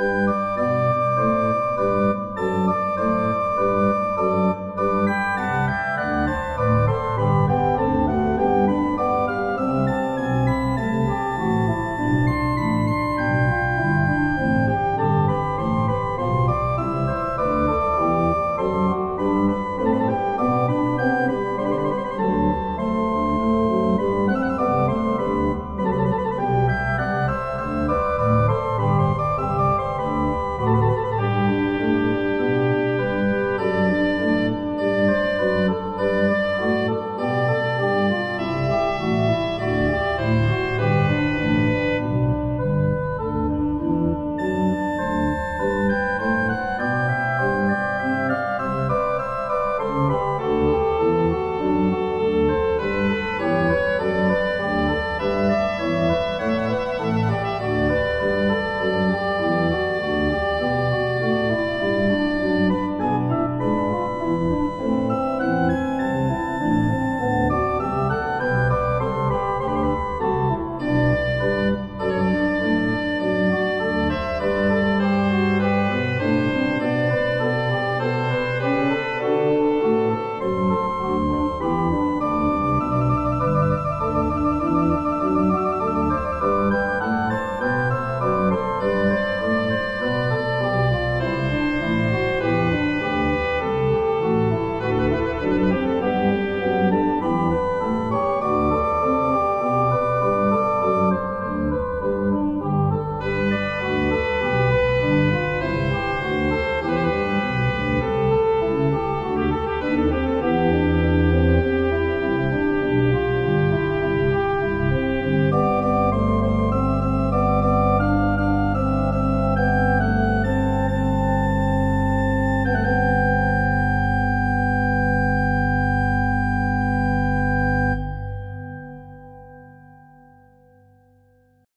Música